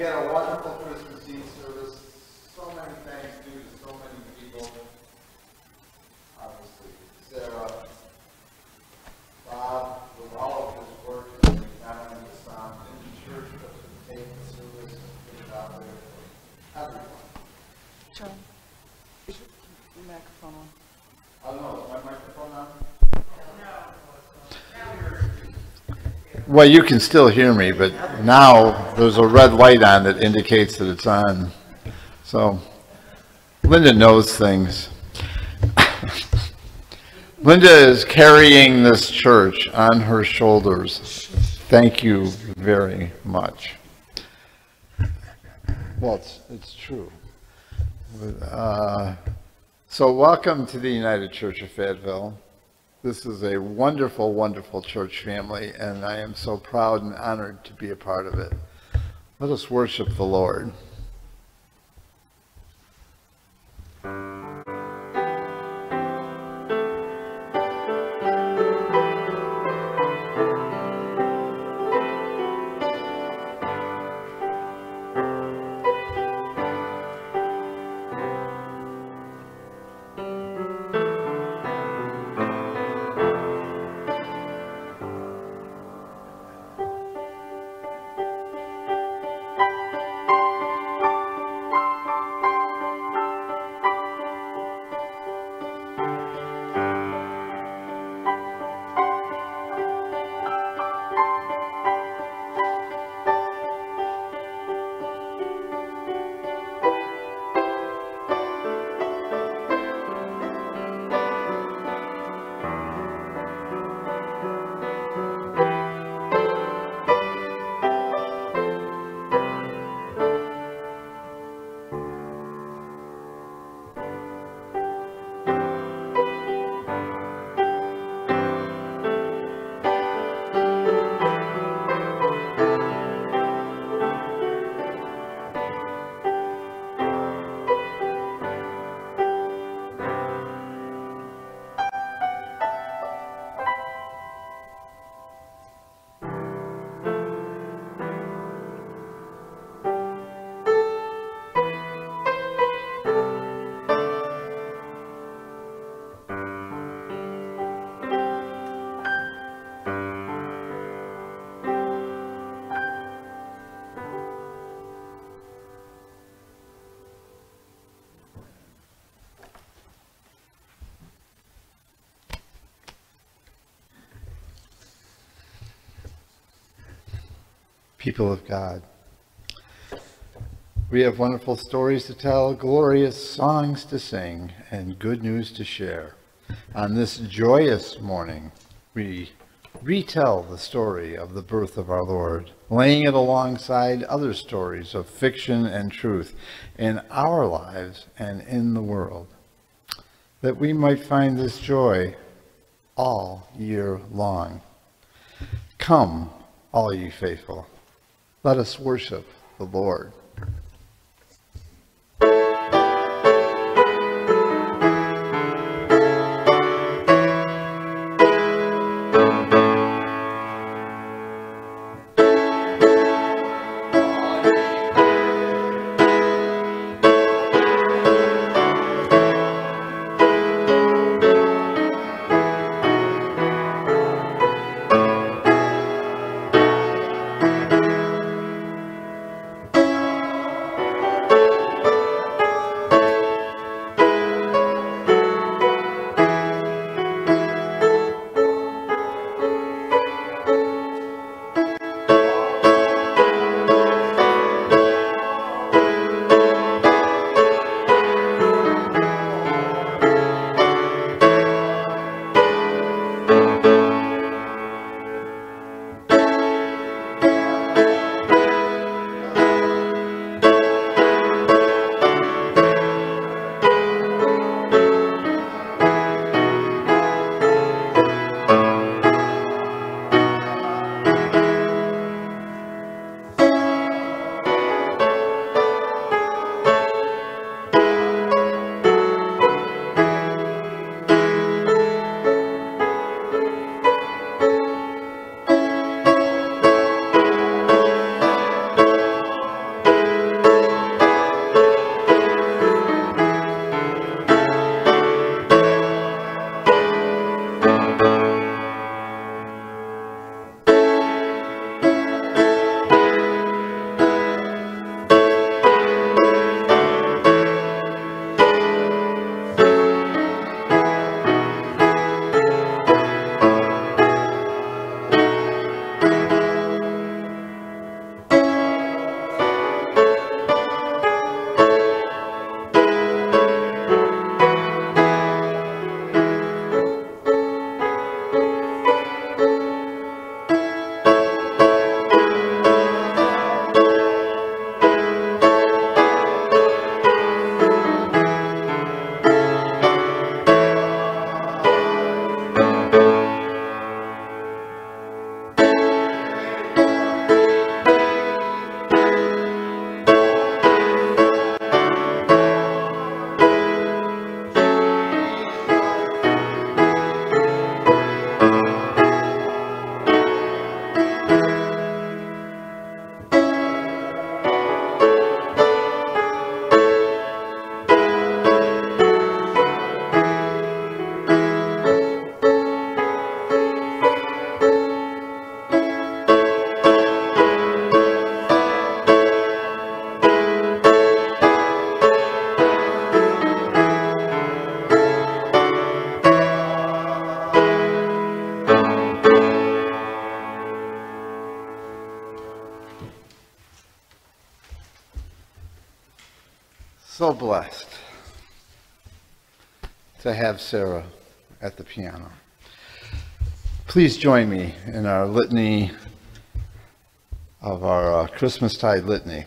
We had a wonderful Christmas Eve service, so many thanks due to so many people. Obviously, Sarah, Bob, with all of his work, not only the sound in the church, but to take the service and put it out there for everyone. John, is your your microphone on? I don't know, is my microphone on? Well, you can still hear me, but now there's a red light on that indicates that it's on. So Linda knows things. Linda is carrying this church on her shoulders. Thank you very much. Well, it's, it's true. Uh, So welcome to the United Church of Fayetteville. This is a wonderful, wonderful church family, and I am so proud and honored to be a part of it. Let us worship the Lord. People of God. We have wonderful stories to tell, glorious songs to sing, and good news to share. On this joyous morning, we retell the story of the birth of our Lord, laying it alongside other stories of fiction and truth in our lives and in the world, that we might find this joy all year long. Come, all ye faithful, let us worship the Lord. Have Sarah at the piano. Please join me in our litany of our uh, Christmastide litany.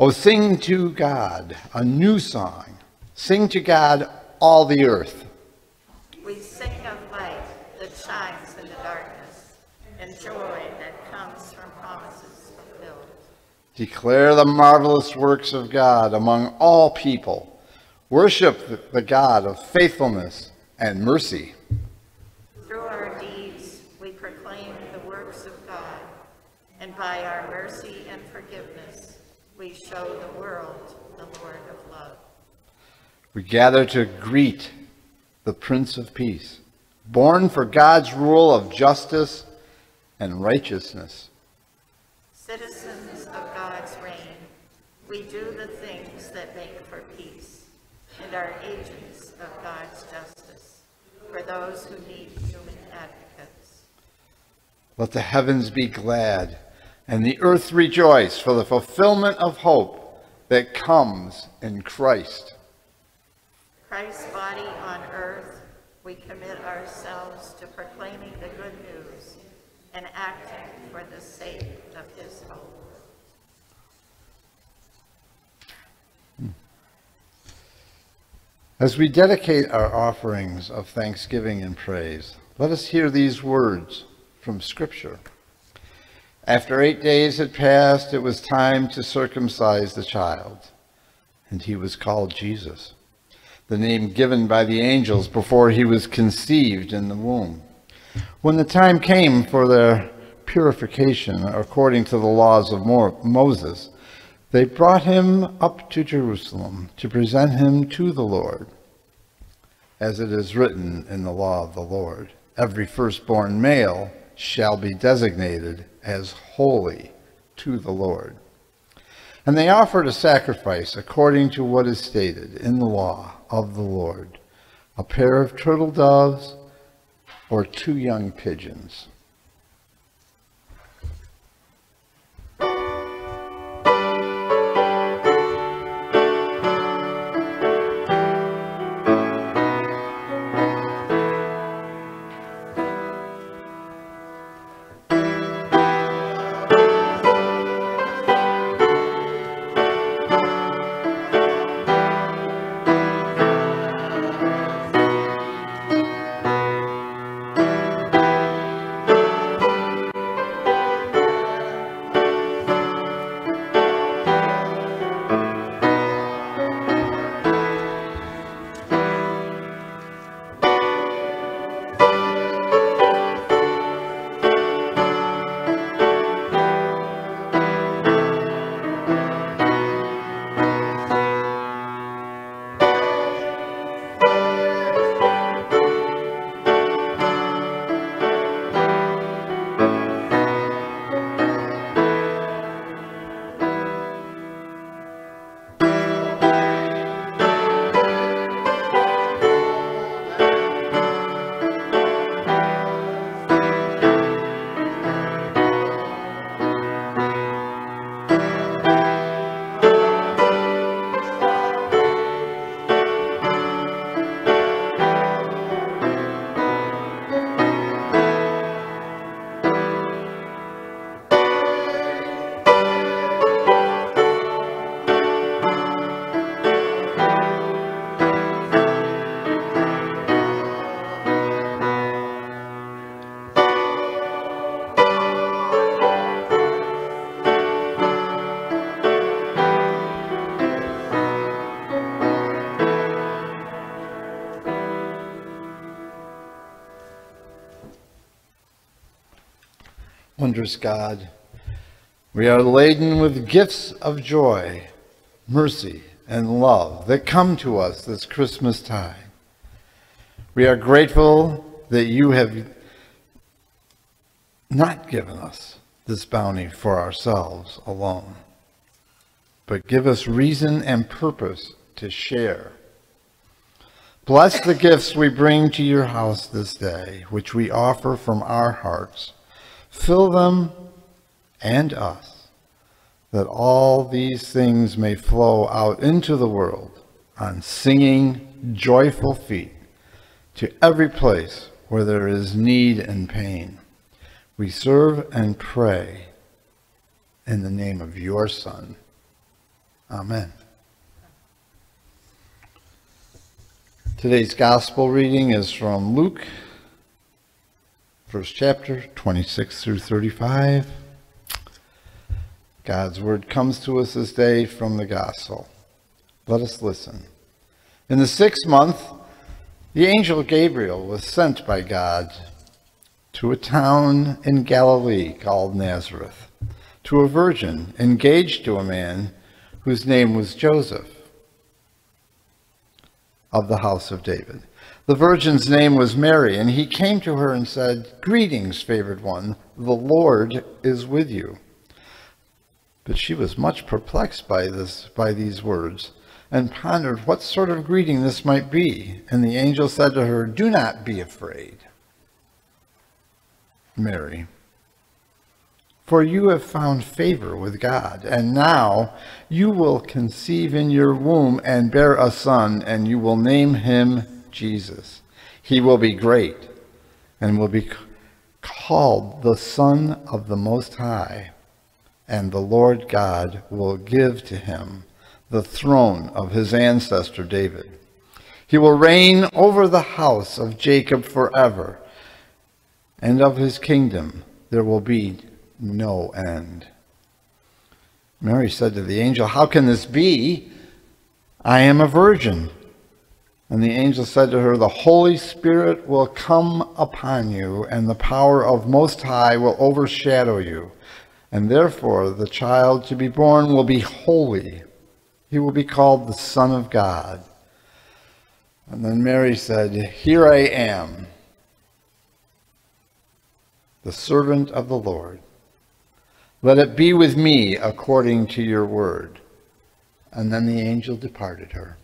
Oh, sing to God a new song. Sing to God all the earth. We sing of light that shines in the darkness, and joy that comes from promises fulfilled. Declare the marvelous works of God among all people. Worship the God of faithfulness and mercy. Through our deeds, we proclaim the works of God, and by our mercy and forgiveness, we show the world the Lord of love. We gather to greet the Prince of Peace, born for God's rule of justice and righteousness. Citizens of God's reign, we do the things that make and are agents of God's justice for those who need human advocates. Let the heavens be glad and the earth rejoice for the fulfillment of hope that comes in Christ. Christ's body on earth, we commit ourselves to proclaiming the good news and acting for the sake of his hope. As we dedicate our offerings of thanksgiving and praise, let us hear these words from Scripture. After eight days had passed, it was time to circumcise the child, and he was called Jesus, the name given by the angels before he was conceived in the womb. When the time came for their purification according to the laws of Moses, they brought him up to Jerusalem to present him to the Lord. As it is written in the law of the Lord, every firstborn male shall be designated as holy to the Lord. And they offered a sacrifice according to what is stated in the law of the Lord a pair of turtle doves or two young pigeons. Wondrous God, we are laden with gifts of joy, mercy, and love that come to us this Christmas time. We are grateful that you have not given us this bounty for ourselves alone, but give us reason and purpose to share. Bless the gifts we bring to your house this day, which we offer from our hearts. Fill them and us that all these things may flow out into the world on singing, joyful feet to every place where there is need and pain. We serve and pray in the name of your Son. Amen. Today's gospel reading is from Luke, first chapter, 26 through 35. God's word comes to us this day from the gospel. Let us listen. In the sixth month, the angel Gabriel was sent by God to a town in Galilee called Nazareth, to a virgin engaged to a man whose name was Joseph of the house of David. The virgin's name was Mary, and he came to her and said, Greetings, favored one, the Lord is with you. But she was much perplexed by this by these words, and pondered what sort of greeting this might be. And the angel said to her, Do not be afraid, Mary, for you have found favor with God, and now you will conceive in your womb and bear a son, and you will name him Jesus. He will be great and will be called the Son of the Most High and the Lord God will give to him the throne of his ancestor David. He will reign over the house of Jacob forever, and of his kingdom there will be no end. Mary said to the angel, How can this be? I am a virgin. And the angel said to her, The Holy Spirit will come upon you, and the power of Most High will overshadow you and therefore the child to be born will be holy. He will be called the Son of God. And then Mary said, Here I am, the servant of the Lord. Let it be with me according to your word. And then the angel departed her.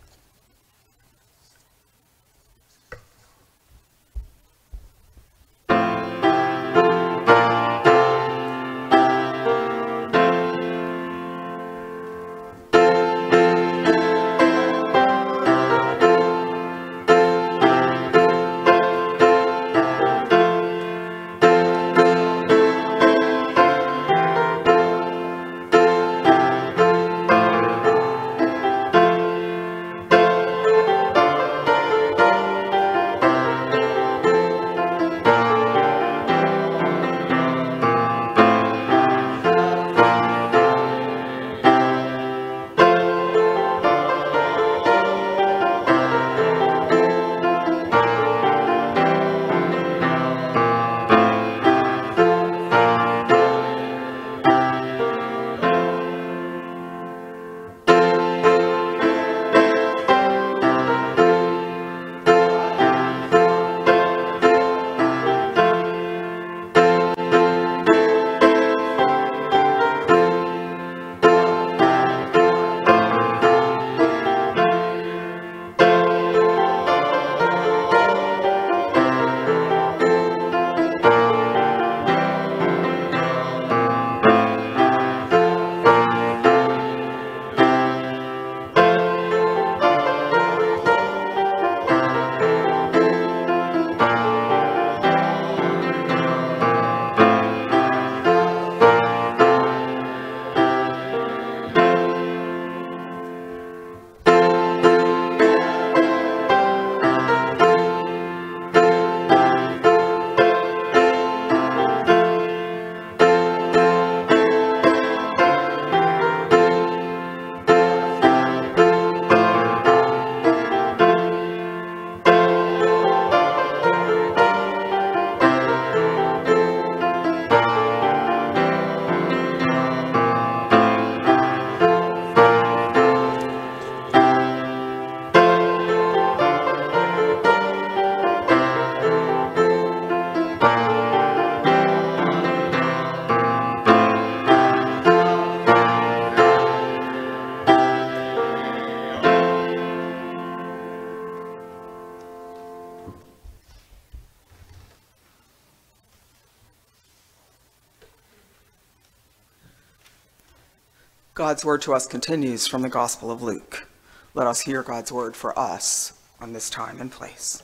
God's word to us continues from the Gospel of Luke. Let us hear God's word for us on this time and place.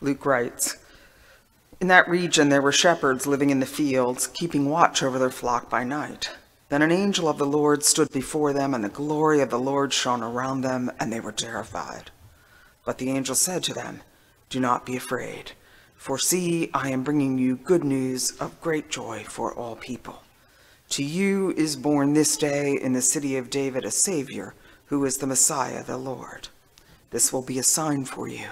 Luke writes, In that region there were shepherds living in the fields, keeping watch over their flock by night. Then an angel of the Lord stood before them, and the glory of the Lord shone around them, and they were terrified. But the angel said to them, Do not be afraid, for see, I am bringing you good news of great joy for all people. To you is born this day in the city of David a Savior, who is the Messiah, the Lord. This will be a sign for you.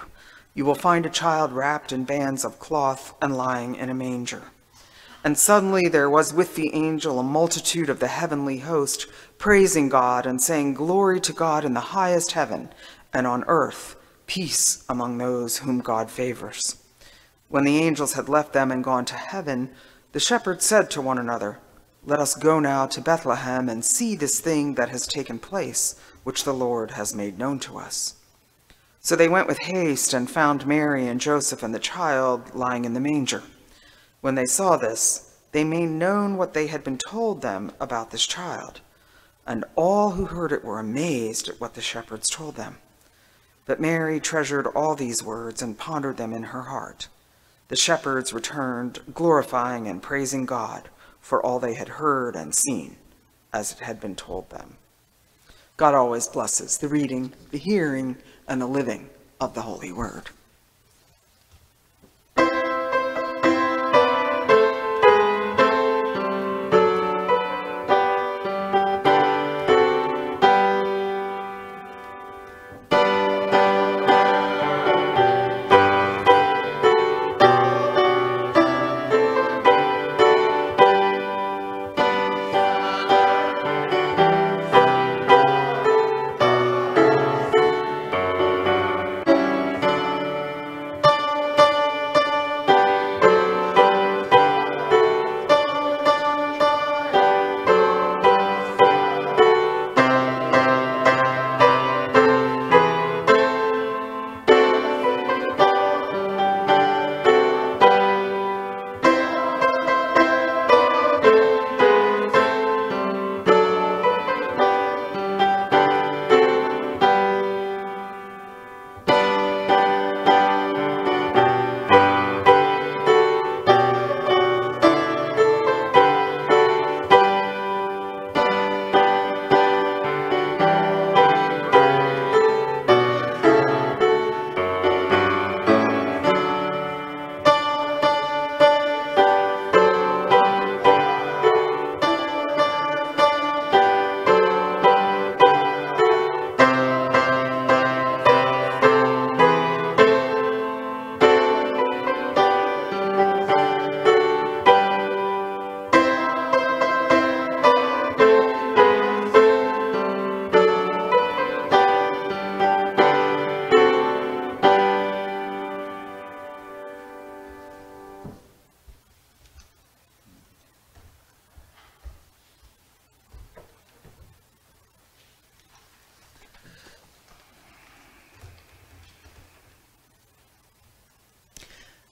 You will find a child wrapped in bands of cloth and lying in a manger. And suddenly there was with the angel a multitude of the heavenly host, praising God and saying, Glory to God in the highest heaven, and on earth peace among those whom God favors. When the angels had left them and gone to heaven, the shepherds said to one another, let us go now to Bethlehem and see this thing that has taken place, which the Lord has made known to us. So they went with haste and found Mary and Joseph and the child lying in the manger. When they saw this, they made known what they had been told them about this child. And all who heard it were amazed at what the shepherds told them. But Mary treasured all these words and pondered them in her heart. The shepherds returned, glorifying and praising God for all they had heard and seen as it had been told them. God always blesses the reading, the hearing, and the living of the Holy Word.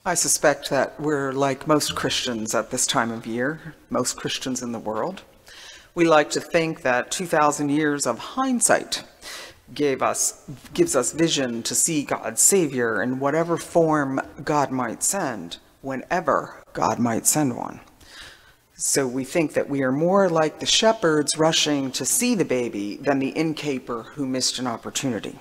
I suspect that we're like most Christians at this time of year, most Christians in the world. We like to think that 2,000 years of hindsight gave us, gives us vision to see God's Savior in whatever form God might send, whenever God might send one. So we think that we are more like the shepherds rushing to see the baby than the innkeeper who missed an opportunity.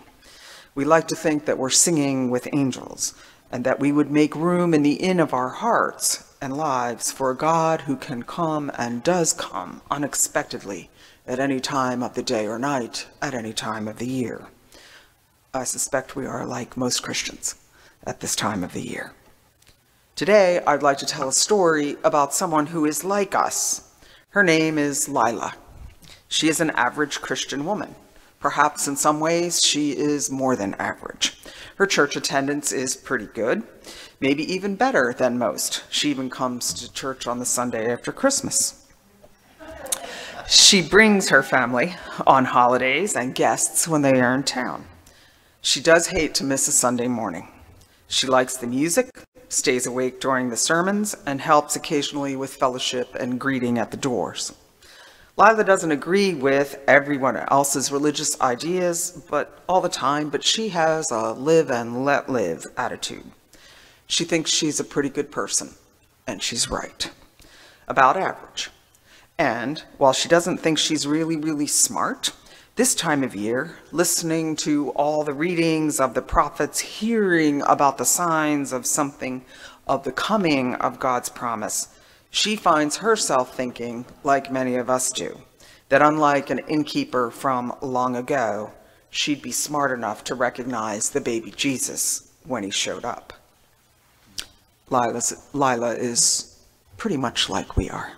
We like to think that we're singing with angels, and that we would make room in the inn of our hearts and lives for a God who can come and does come unexpectedly at any time of the day or night, at any time of the year. I suspect we are like most Christians at this time of the year. Today, I'd like to tell a story about someone who is like us. Her name is Lila. She is an average Christian woman. Perhaps in some ways, she is more than average. Her church attendance is pretty good, maybe even better than most. She even comes to church on the Sunday after Christmas. She brings her family on holidays and guests when they are in town. She does hate to miss a Sunday morning. She likes the music, stays awake during the sermons, and helps occasionally with fellowship and greeting at the doors. Lila doesn't agree with everyone else's religious ideas, but all the time, but she has a live and let live attitude. She thinks she's a pretty good person, and she's right. About average. And while she doesn't think she's really, really smart, this time of year, listening to all the readings of the prophets, hearing about the signs of something of the coming of God's promise, she finds herself thinking, like many of us do, that unlike an innkeeper from long ago, she'd be smart enough to recognize the baby Jesus when he showed up. Lila's, Lila is pretty much like we are.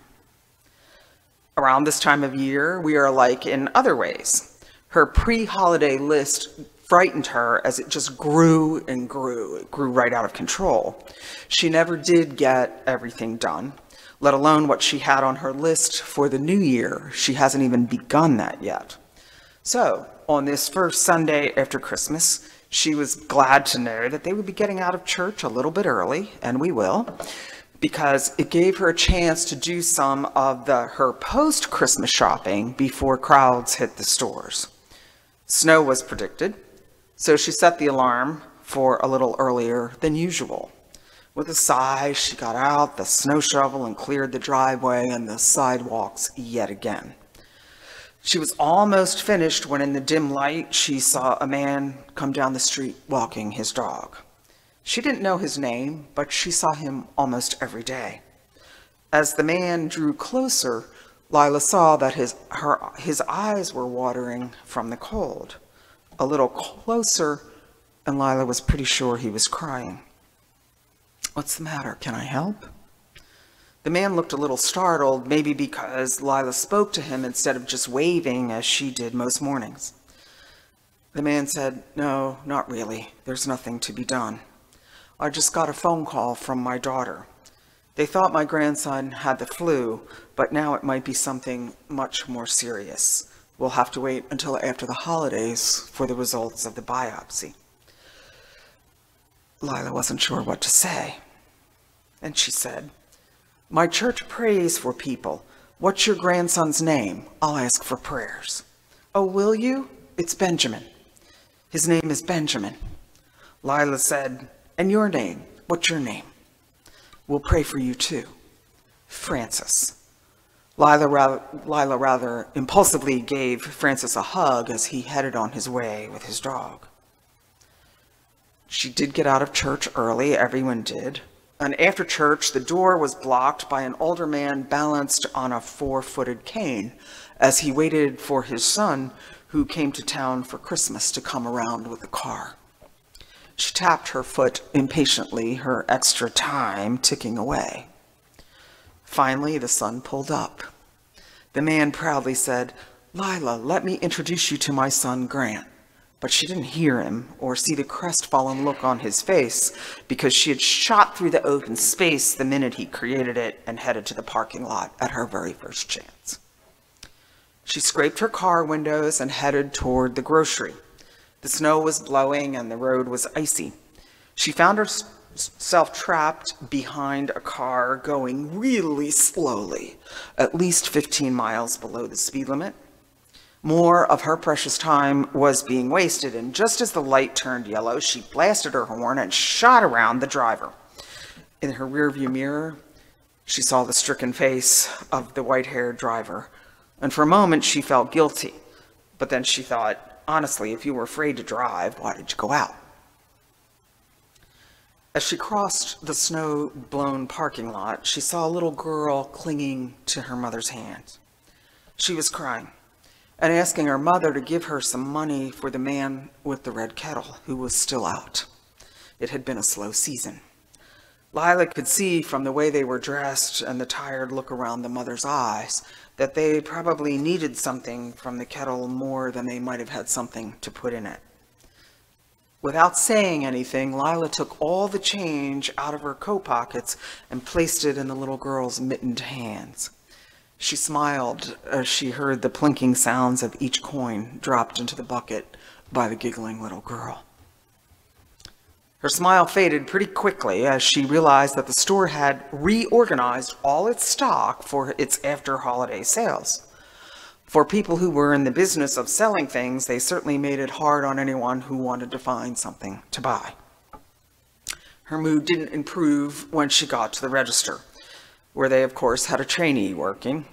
Around this time of year, we are like in other ways. Her pre-holiday list frightened her as it just grew and grew. It grew right out of control. She never did get everything done, let alone what she had on her list for the new year. She hasn't even begun that yet. So, on this first Sunday after Christmas, she was glad to know that they would be getting out of church a little bit early, and we will, because it gave her a chance to do some of the her post-Christmas shopping before crowds hit the stores. Snow was predicted, so she set the alarm for a little earlier than usual. With a sigh, she got out the snow shovel and cleared the driveway and the sidewalks yet again. She was almost finished when in the dim light she saw a man come down the street walking his dog. She didn't know his name, but she saw him almost every day. As the man drew closer, Lila saw that his, her, his eyes were watering from the cold. A little closer, and Lila was pretty sure he was crying. What's the matter? Can I help? The man looked a little startled, maybe because Lila spoke to him instead of just waving as she did most mornings. The man said, No, not really. There's nothing to be done. I just got a phone call from my daughter. They thought my grandson had the flu, but now it might be something much more serious. We'll have to wait until after the holidays for the results of the biopsy. Lila wasn't sure what to say. And she said, My church prays for people. What's your grandson's name? I'll ask for prayers. Oh, will you? It's Benjamin. His name is Benjamin. Lila said, And your name? What's your name? We'll pray for you too. Francis. Lila rather, Lila rather impulsively gave Francis a hug as he headed on his way with his dog. She did get out of church early, everyone did. And after church, the door was blocked by an older man balanced on a four-footed cane as he waited for his son, who came to town for Christmas, to come around with the car. She tapped her foot impatiently, her extra time ticking away. Finally, the son pulled up. The man proudly said, Lila, let me introduce you to my son, Grant. But she didn't hear him or see the crestfallen look on his face because she had shot through the open space the minute he created it and headed to the parking lot at her very first chance. She scraped her car windows and headed toward the grocery. The snow was blowing and the road was icy. She found herself trapped behind a car going really slowly, at least 15 miles below the speed limit. More of her precious time was being wasted, and just as the light turned yellow, she blasted her horn and shot around the driver. In her rearview mirror, she saw the stricken face of the white-haired driver, and for a moment she felt guilty. But then she thought, honestly, if you were afraid to drive, why did you go out? As she crossed the snow-blown parking lot, she saw a little girl clinging to her mother's hand. She was crying and asking her mother to give her some money for the man with the red kettle who was still out. It had been a slow season. Lila could see from the way they were dressed and the tired look around the mother's eyes that they probably needed something from the kettle more than they might have had something to put in it. Without saying anything, Lila took all the change out of her coat pockets and placed it in the little girl's mittened hands. She smiled as she heard the plinking sounds of each coin dropped into the bucket by the giggling little girl. Her smile faded pretty quickly as she realized that the store had reorganized all its stock for its after-holiday sales. For people who were in the business of selling things, they certainly made it hard on anyone who wanted to find something to buy. Her mood didn't improve when she got to the register, where they, of course, had a trainee working.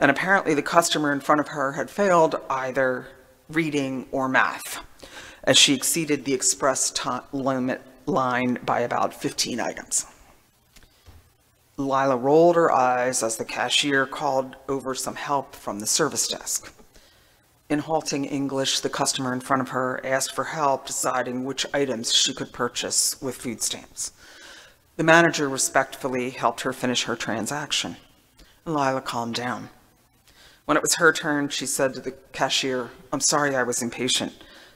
And apparently, the customer in front of her had failed either reading or math, as she exceeded the express limit line by about 15 items. Lila rolled her eyes as the cashier called over some help from the service desk. In halting English, the customer in front of her asked for help deciding which items she could purchase with food stamps. The manager respectfully helped her finish her transaction. Lila calmed down. When it was her turn, she said to the cashier, I'm sorry I was impatient.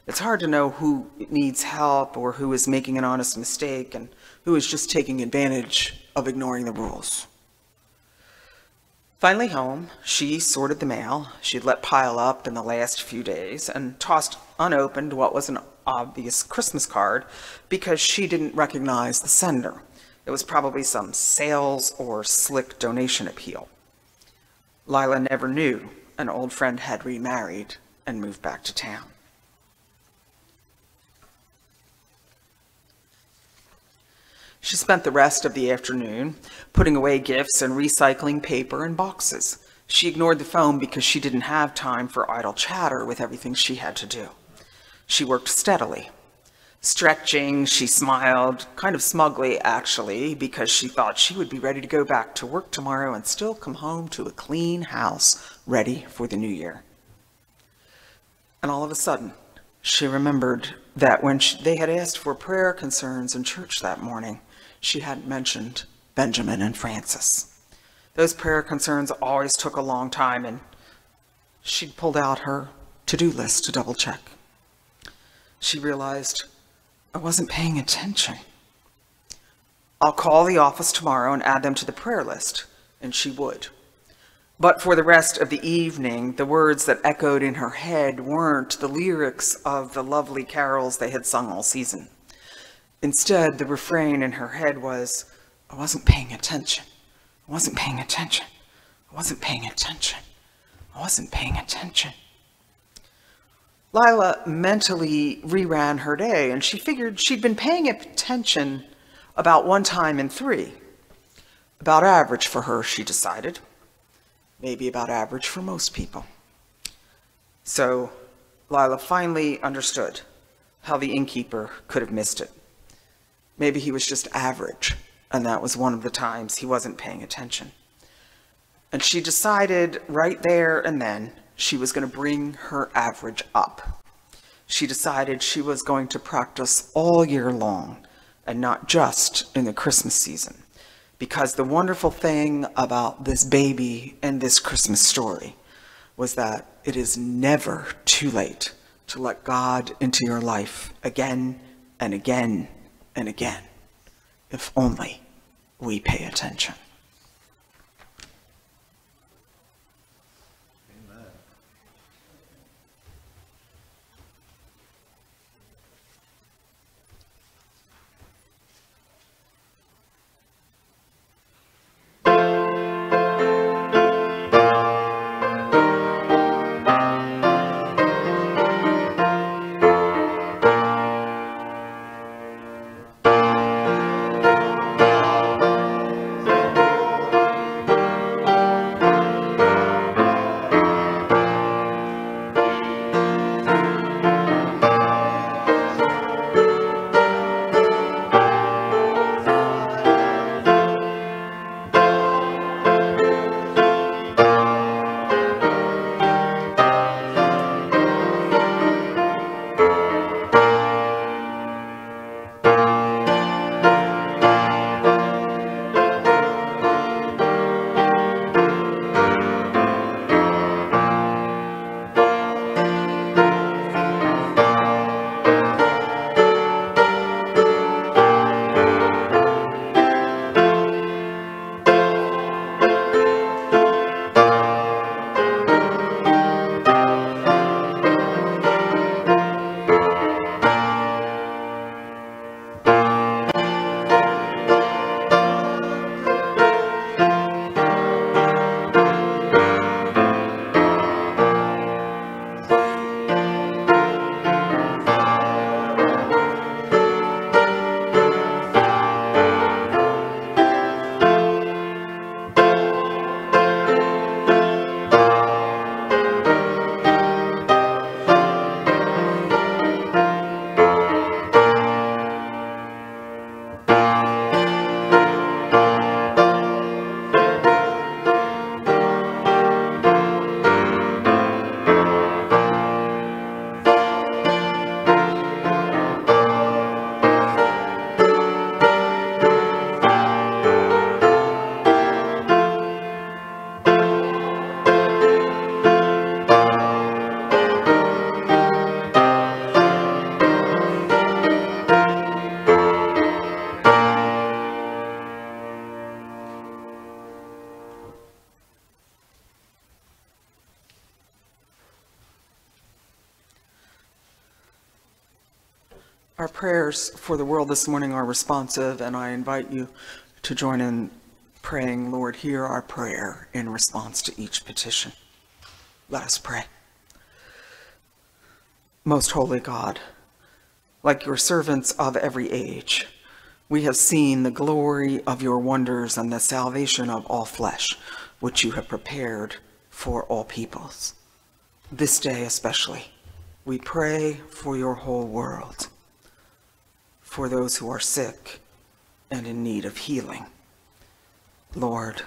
It's hard to know who needs help or who is making an honest mistake and who is just taking advantage of ignoring the rules. Finally home, she sorted the mail she'd let pile up in the last few days and tossed unopened what was an obvious Christmas card because she didn't recognize the sender. It was probably some sales or slick donation appeal. Lila never knew an old friend had remarried and moved back to town. She spent the rest of the afternoon putting away gifts and recycling paper and boxes. She ignored the phone because she didn't have time for idle chatter with everything she had to do. She worked steadily. Stretching, she smiled, kind of smugly actually, because she thought she would be ready to go back to work tomorrow and still come home to a clean house ready for the new year. And all of a sudden, she remembered that when she, they had asked for prayer concerns in church that morning, she hadn't mentioned Benjamin and Francis. Those prayer concerns always took a long time, and she'd pulled out her to-do list to double check. She realized I wasn't paying attention. I'll call the office tomorrow and add them to the prayer list, and she would. But for the rest of the evening, the words that echoed in her head weren't the lyrics of the lovely carols they had sung all season. Instead, the refrain in her head was, I wasn't paying attention. I wasn't paying attention. I wasn't paying attention. I wasn't paying attention. Lila mentally reran her day, and she figured she'd been paying attention about one time in three. About average for her, she decided. Maybe about average for most people. So Lila finally understood how the innkeeper could have missed it. Maybe he was just average, and that was one of the times he wasn't paying attention. And she decided right there and then she was going to bring her average up. She decided she was going to practice all year long and not just in the Christmas season. Because the wonderful thing about this baby and this Christmas story was that it is never too late to let God into your life again and again and again, if only we pay attention. Prayers for the world this morning are responsive, and I invite you to join in praying, Lord, hear our prayer in response to each petition. Let us pray. Most holy God, like your servants of every age, we have seen the glory of your wonders and the salvation of all flesh, which you have prepared for all peoples. This day especially, we pray for your whole world, for those who are sick and in need of healing. Lord,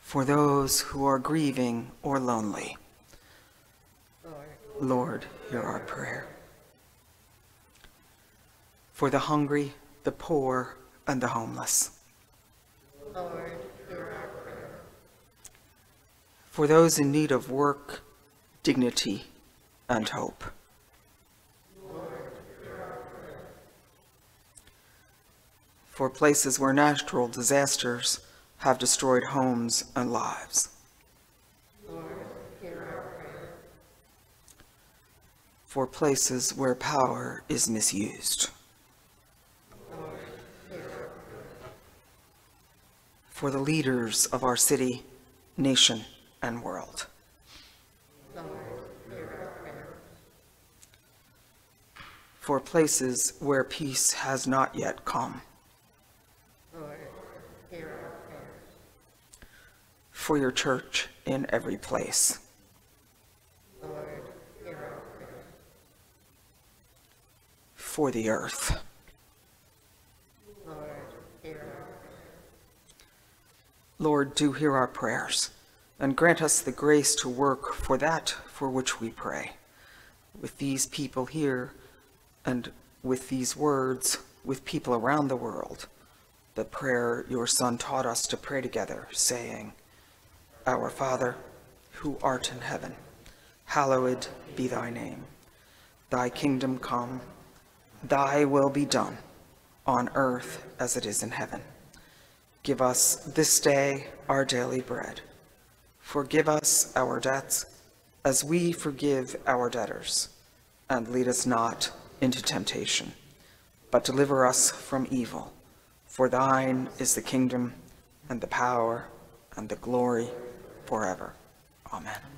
for those who are grieving or lonely, Lord, hear our prayer. For the hungry, the poor, and the homeless. Lord, hear our prayer. For those in need of work, dignity, and hope. For places where natural disasters have destroyed homes and lives. For places where power is misused. For the leaders of our city, nation, and world. Lord, hear our prayer. For places where peace has not yet come. Lord, hear our prayer. For your church in every place. Lord, hear our prayer. For the earth. Lord, hear our prayer. Lord, do hear our prayers and grant us the grace to work for that for which we pray. With these people here and with these words, with people around the world, the prayer your Son taught us to pray together, saying, Our Father, who art in heaven, hallowed be thy name. Thy kingdom come, thy will be done, on earth as it is in heaven. Give us this day our daily bread. Forgive us our debts as we forgive our debtors. And lead us not into temptation, but deliver us from evil. For thine is the kingdom and the power and the glory forever. Amen.